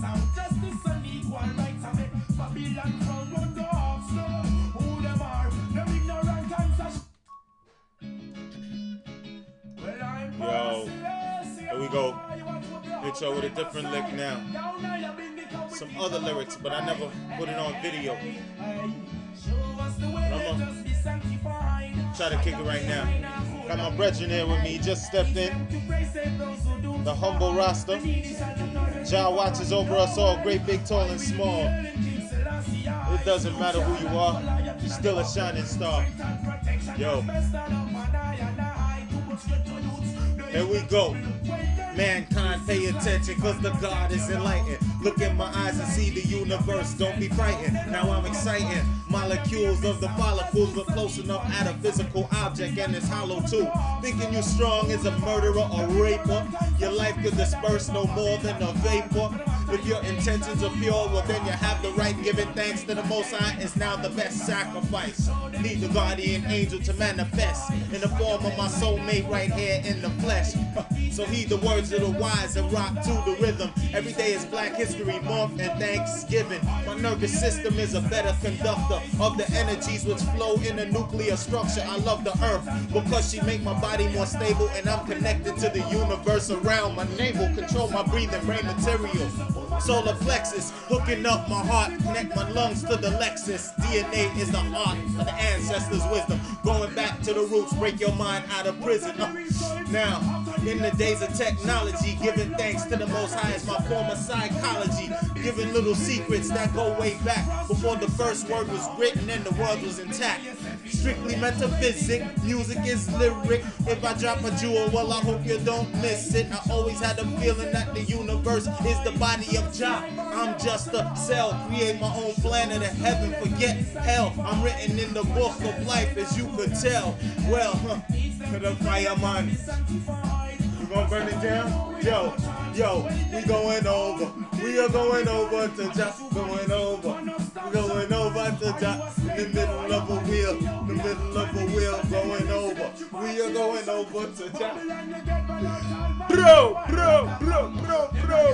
sound. Justice and equal rights of it. Babylon from run the off slow. Who them are? Them ignorant and such. Well, I'm Yo, here we go. you want to be a Hit y'all with a different lick now. Down now, you bring the cow with Some other lyrics, but I never put it on video. Hey, Show us the way, But I'ma let us be sanctified. Try to kick it right now. Got my brethren here with me. Just stepped in. The humble roster. Jah watches over us all, great, big, tall, and small. It doesn't matter who you are, you're still a shining star. Yo, here we go. Mankind, pay attention, cause the God is enlightened. Look in my eyes and see the universe, don't be frightened. Now I'm exciting. Molecules of the follicles, but close enough at a physical object, and it's hollow too. Thinking you strong is a murderer or raper. Your life could disperse no more than a vapor. If your intentions are pure, well then you have the right. Giving thanks to the Most High is now the best sacrifice. Need the guardian angel to manifest in the form of my soulmate right here in the flesh. So heed the words of the wise and rock to the rhythm. Every day is Black History Month and Thanksgiving. My nervous system is a better conductor of the energies which flow in the nuclear structure. I love the earth because she make my body more stable and I'm connected to the universe around my navel. Control my breathing, brain material. Solar plexus, hooking up my heart, connect my lungs to the Lexus. DNA is the heart of the ancestors' wisdom. Going back to the roots, break your mind out of prison. Uh, now, in the days of technology, giving thanks to the Most High is my form of psychology. Giving little secrets that go way back before the first word was written and the world was intact. Strictly metaphysic, music is lyric. If I drop a jewel, well, I hope you don't miss it. I always had a feeling that the universe is the body of Jah. I'm just a cell, create my own planet of heaven. Forget hell, I'm written in the book of life, as you could tell. Well, huh, the fireman gonna burn it down? Yo, yo, we going over. We are going over to Jack, Going over. We're going over to Jack, In the middle of a wheel. In the middle of a wheel. Going over. We are going over to Jack. Bro, bro, bro, bro, bro.